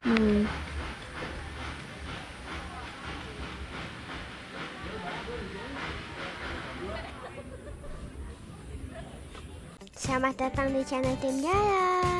Hmm. Selamat datang di channel Tim Jalan.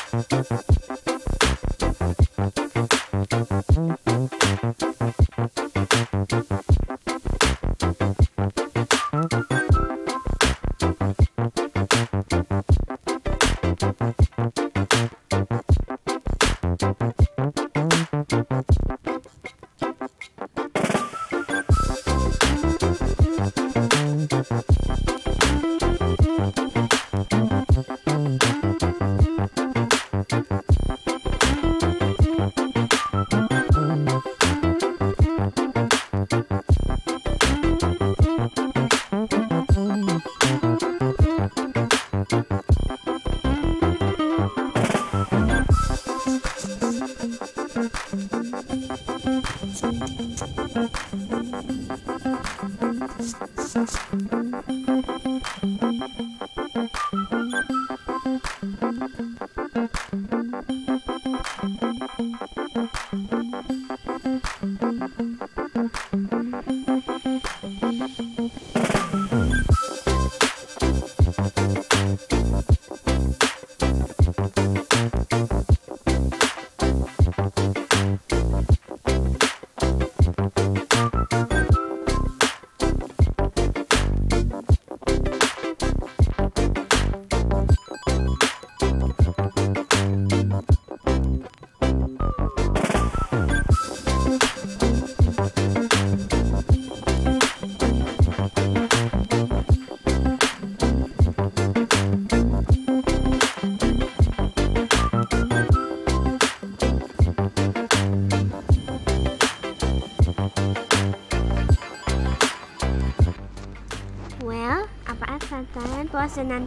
Puasan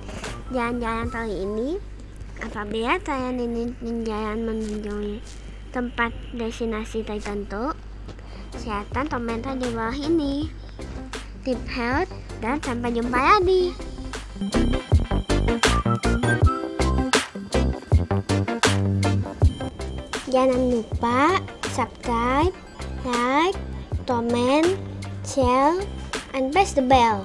jalan-jalan kali ini? Apabila kalian ingin jalan menuju tempat destinasi tertentu, silakan komentar di bawah ini. Tip health dan sampai jumpa lagi. Jangan lupa subscribe, like, comment, share, and press the bell.